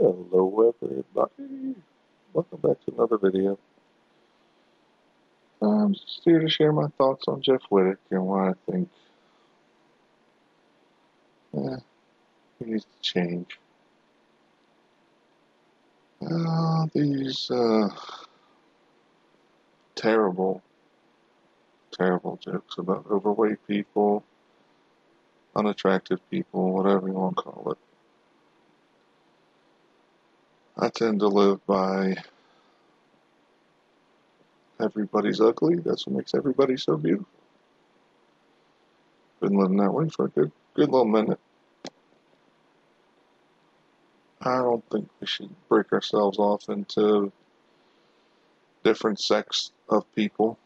Hello everybody. Welcome back to another video. I'm just here to share my thoughts on Jeff Wittek and why I think eh, he needs to change. Uh, these uh, terrible, terrible jokes about overweight people, unattractive people, whatever you want to call it. I tend to live by everybody's ugly. That's what makes everybody so beautiful. Been living that way for a good, good little minute. I don't think we should break ourselves off into different sects of people.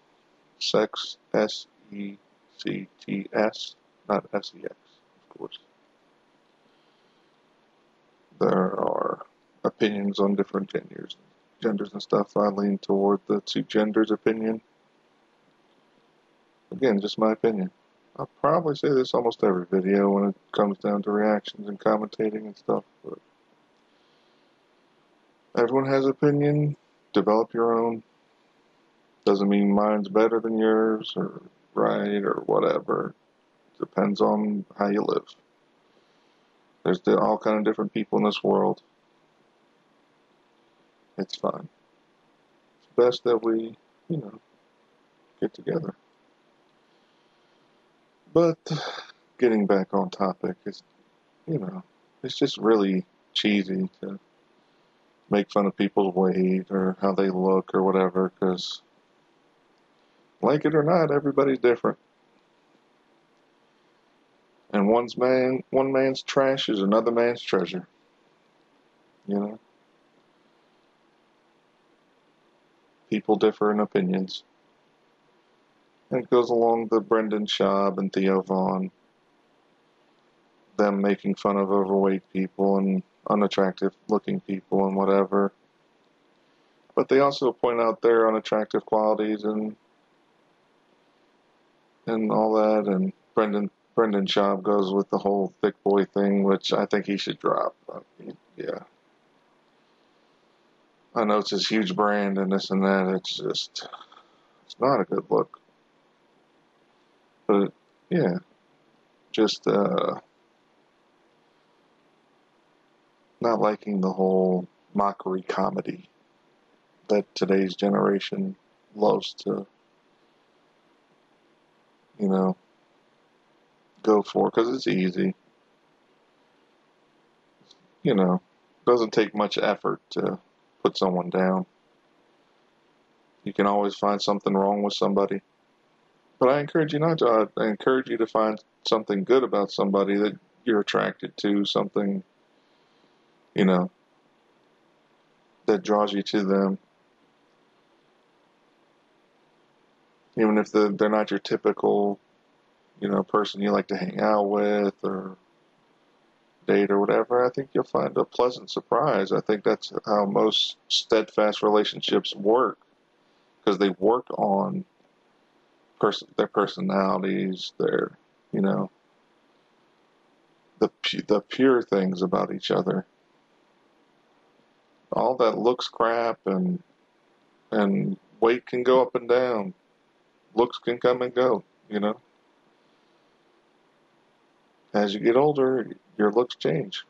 Sex, S E C T S, not S E X, of course. There opinions on different genders, genders and stuff. I lean toward the two genders opinion. Again, just my opinion. I'll probably say this almost every video when it comes down to reactions and commentating and stuff, but everyone has opinion. Develop your own. Doesn't mean mine's better than yours or right or whatever. Depends on how you live. There's all kind of different people in this world. It's fine. It's best that we, you know, get together. But getting back on topic is, you know, it's just really cheesy to make fun of people's weight or how they look or whatever because, like it or not, everybody's different. And one's man, one man's trash is another man's treasure. You know. People differ in opinions. And it goes along the Brendan Schaub and Theo Von, them making fun of overweight people and unattractive looking people and whatever. But they also point out their unattractive qualities and and all that and Brendan Brendan Schaub goes with the whole thick boy thing, which I think he should drop. I mean, yeah. I know it's his huge brand and this and that. It's just, it's not a good look. But yeah, just uh, not liking the whole mockery comedy that today's generation loves to, you know, go for because it's easy. You know, doesn't take much effort to put someone down. You can always find something wrong with somebody. But I encourage you not to. I encourage you to find something good about somebody that you're attracted to, something, you know, that draws you to them. Even if they're not your typical, you know, person you like to hang out with or date or whatever, I think you'll find a pleasant surprise. I think that's how most steadfast relationships work because they work on pers- their personalities, their, you know, the the pure things about each other. All that looks crap and and weight can go up and down. Looks can come and go, you know. As you get older, your looks change.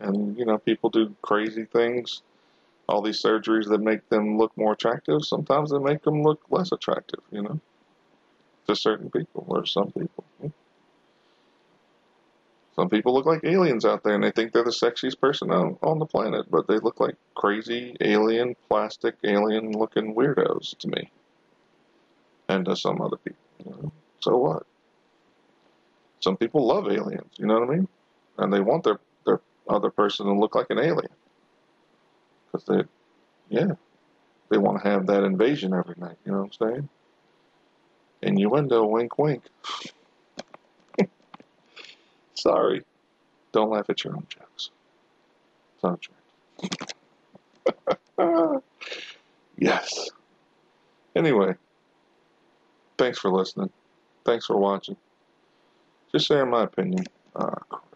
And, you know, people do crazy things. All these surgeries that make them look more attractive, sometimes they make them look less attractive, you know, to certain people or some people. Some people look like aliens out there and they think they're the sexiest person on, on the planet, but they look like crazy alien, plastic, alien looking weirdos to me. And to some other people. You know? So what? Some people love aliens, you know what I mean? And they want their, their other person to look like an alien. Because they, yeah, they want to have that invasion every night, you know what I'm saying? Innuendo, wink, wink. Sorry. Don't laugh at your own jokes. Not yes. Anyway, thanks for listening. Thanks for watching. Just sharing my opinion. Ah, crap.